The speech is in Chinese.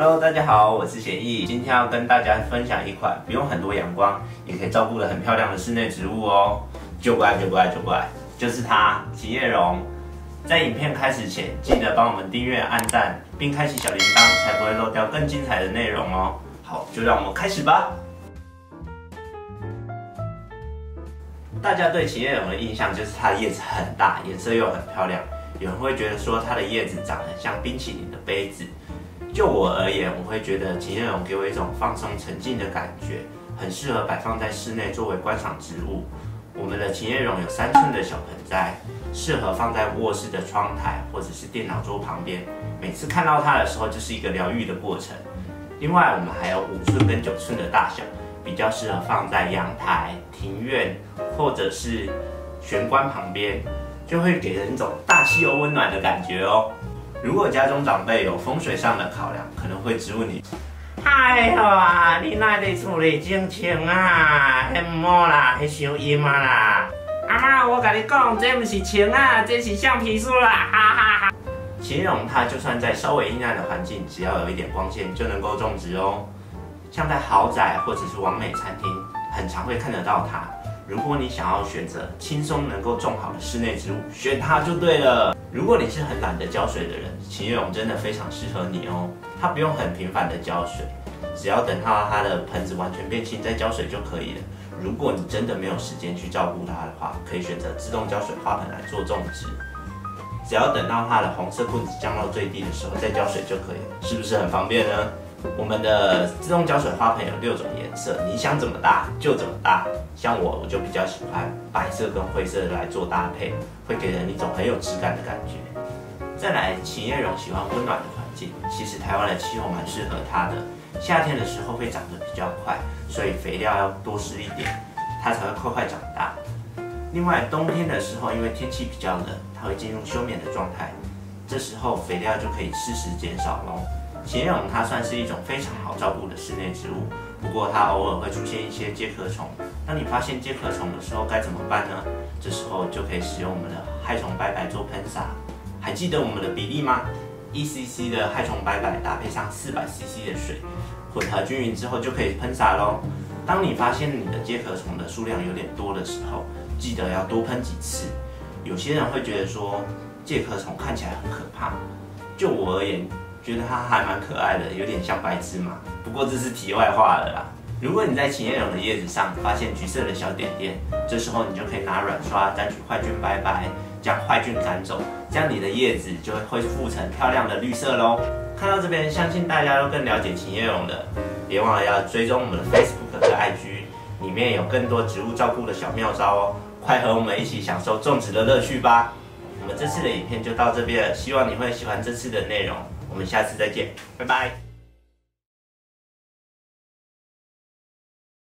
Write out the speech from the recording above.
Hello，大家好，我是贤义，今天要跟大家分享一款不用很多阳光也可以照顾的很漂亮的室内植物哦。就过来，就过来，就过来，就是它，琴叶榕。在影片开始前，记得帮我们订阅、按赞，并开启小铃铛，才不会漏掉更精彩的内容哦。好，就让我们开始吧。大家对琴叶榕的印象就是它的叶子很大，颜色又很漂亮。有人会觉得说它的叶子长得像冰淇淋的杯子。就我而言，我会觉得琴叶榕给我一种放松沉静的感觉，很适合摆放在室内作为观赏植物。我们的琴叶榕有三寸的小盆栽，适合放在卧室的窗台或者是电脑桌旁边。每次看到它的时候，就是一个疗愈的过程。另外，我们还有五寸跟九寸的大小，比较适合放在阳台、庭院或者是玄关旁边，就会给人一种大气又温暖的感觉哦。如果家中长辈有风水上的考量，可能会植物你。哎呦啊，你哪在厝里种青啊？迄唔好啦，迄伤阴啊啦！阿妈，我跟你讲，这不是青啊，这是橡皮树啦！哈哈哈。形容它，就算在稍微阴暗的环境，只要有一点光线就能够种植哦。像在豪宅或者是完美餐厅，很常会看得到它。如果你想要选择轻松能够种好的室内植物，选它就对了。如果你是很懒得浇水的人，秦叶榕真的非常适合你哦。它不用很频繁的浇水，只要等到它的盆子完全变轻再浇水就可以了。如果你真的没有时间去照顾它的话，可以选择自动浇水花盆来做种植。只要等到它的红色棍子降到最低的时候再浇水就可以了，是不是很方便呢？我们的自动浇水花盆有六种颜色，你想怎么搭就怎么搭。像我，我就比较喜欢白色跟灰色来做搭配，会给人一种很有质感的感觉。再来，琴叶榕喜欢温暖的环境，其实台湾的气候蛮适合它的。夏天的时候会长得比较快，所以肥料要多施一点，它才会快快长大。另外，冬天的时候因为天气比较冷，它会进入休眠的状态，这时候肥料就可以适时减少喽。琴叶榕它算是一种非常好照顾的室内植物，不过它偶尔会出现一些介壳虫。当你发现介壳虫的时候该怎么办呢？这时候就可以使用我们的害虫白白做喷洒。还记得我们的比例吗？一 cc 的害虫白白搭配上四百 cc 的水，混合均匀之后就可以喷洒喽。当你发现你的介壳虫的数量有点多的时候，记得要多喷几次。有些人会觉得说介壳虫看起来很可怕，就我而言。觉得它还蛮可爱的，有点像白芝麻。不过这是题外话了啦。如果你在琴叶榕的叶子上发现橘色的小点点，这时候你就可以拿软刷沾取坏菌白白，将坏菌赶走，这样你的叶子就会恢复成漂亮的绿色喽。看到这边，相信大家都更了解琴叶榕了。别忘了要追踪我们的 Facebook 和 IG，里面有更多植物照顾的小妙招哦。快和我们一起享受种植的乐趣吧！我们这次的影片就到这边了，希望你会喜欢这次的内容。我们下次再见，拜拜。